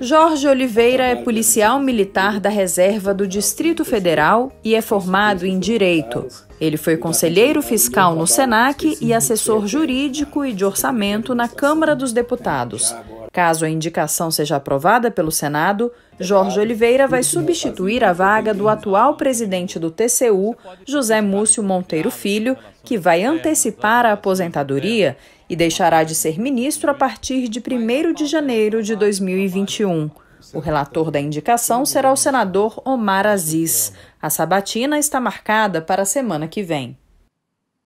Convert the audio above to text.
Jorge Oliveira é policial militar da Reserva do Distrito Federal e é formado em Direito. Ele foi conselheiro fiscal no SENAC e assessor jurídico e de orçamento na Câmara dos Deputados. Caso a indicação seja aprovada pelo Senado, Jorge Oliveira vai substituir a vaga do atual presidente do TCU, José Múcio Monteiro Filho, que vai antecipar a aposentadoria e deixará de ser ministro a partir de 1 de janeiro de 2021. O relator da indicação será o senador Omar Aziz. A sabatina está marcada para a semana que vem.